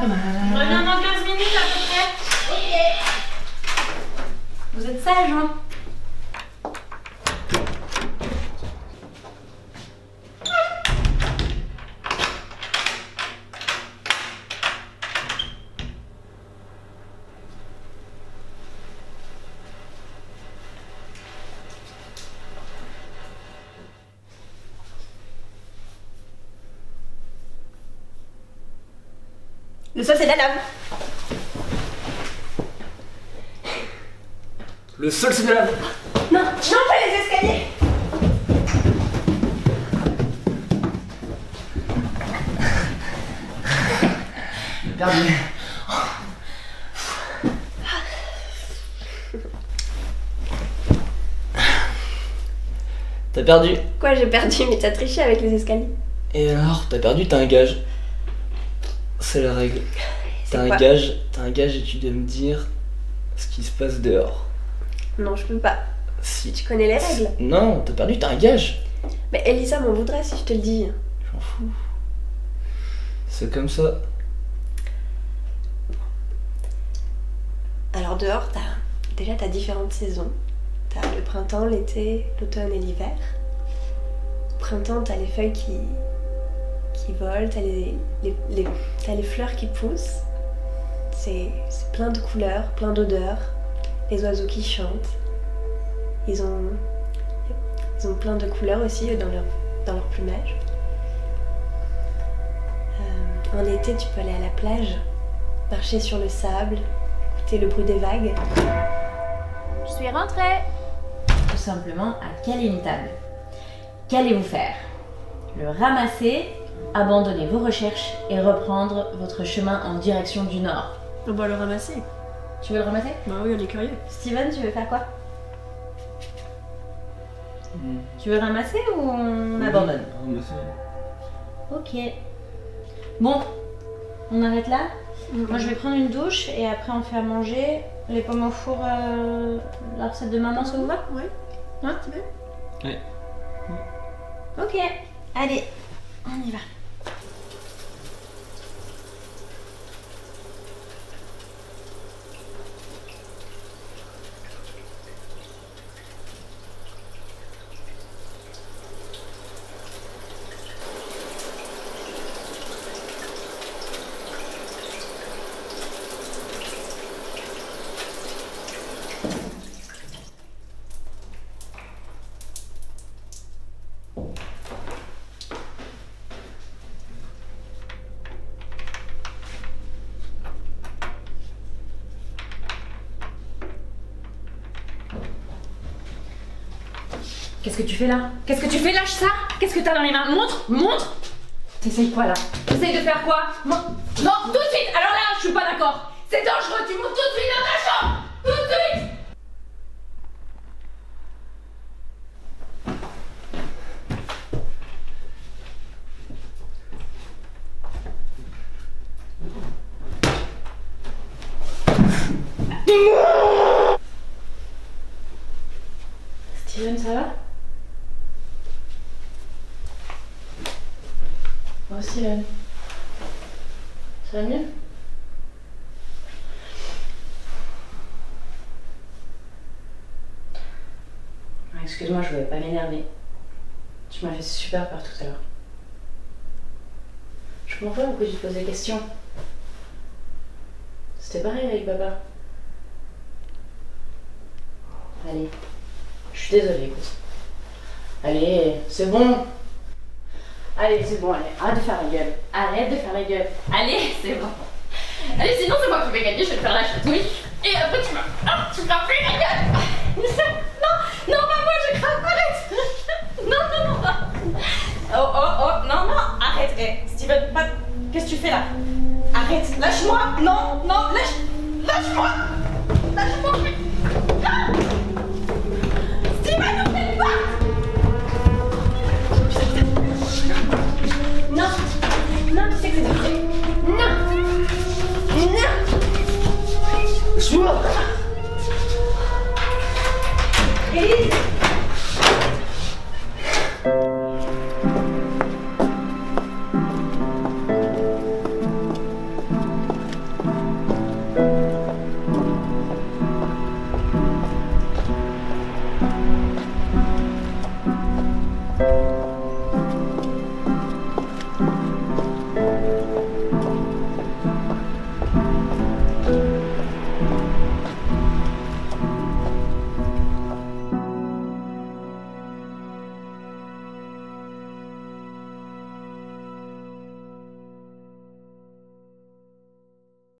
Reviens dans 15 minutes à peu près. Vous êtes sage, hein? Le sol, c'est de la lave. Le sol c'est de la lave. Non, non, pas les escaliers. Perdu. T'as perdu. Quoi, j'ai perdu, mais t'as triché avec les escaliers. Et alors, t'as perdu, t'as un gage. C'est la règle. T'as un gage, t'as un gage et tu dois me dire ce qui se passe dehors. Non, je peux pas. Si. Tu connais les règles. Non, t'as perdu, t'as un gage. Mais Elisa m'en voudrait si je te le dis. J'en fous. C'est comme ça. Alors dehors, t'as déjà t'as différentes saisons. T'as le printemps, l'été, l'automne et l'hiver. Au printemps, t'as les feuilles qui, qui volent, t'as les, les, les- t'as les fleurs qui poussent. C'est c'est plein de couleurs, plein d'odeurs. Les oiseaux qui chantent. Ils ont, ils ont plein de couleurs aussi dans leur, dans leur plumage. Euh, en été, tu peux aller à la plage, marcher sur le sable, écouter le bruit des vagues. Je suis rentrée Tout simplement à caler une table. Qu'allez-vous faire? Le ramasser, abandonner vos recherches et reprendre votre chemin en direction du nord. On va le ramasser. Tu veux le ramasser? Bah oui, on est curieux. Steven, tu veux faire quoi? Tu veux ramasser ou on abandonne? Ok. Bon, on arrête là Moi je vais prendre une douche et après on fait à manger. Les pommes au four, euh, la recette de maman, ça vous va? Ouais. Hein? Tu veux Ouais. Ok, allez, on y va. Qu'est-ce que tu fais là? Qu'est-ce que tu fais Lâche ça? Qu'est-ce que t'as dans les mains? Montre Montre! T'essayes quoi là? T'essayes de faire quoi? Mon- Non, tout de suite! Alors là, je suis pas d'accord. C'est dangereux, tu montes tout de suite dans ta chambre! Tout de suite! Steven, ça va? Aussi, Hélène. Ça va mieux? Excuse-moi, je voulais pas m'énerver. Tu m'as fait super peur tout à l'heure. Je comprends pas pourquoi tu te poses des questions. C'était pareil avec papa. Allez, je suis désolée, écoute. Allez, c'est bon. Allez, c'est bon, allez, arrête de faire la gueule. Arrête de faire la gueule. Allez, c'est bon. Allez, sinon c'est moi qui vais gagner, je vais te faire la chatouille. Et après tu vas. Ah, tu vas plus la gueule. Non, non, pas moi, je craque, arrête. Non, non, non, pas. Oh, oh, oh, non, non, arrête. Eh, Steven, pas. Qu'est-ce que tu fais là? Arrête, lâche-moi. Non, non, lâche. Lâche-moi. Lâche-moi. Non Lâche-moi Élise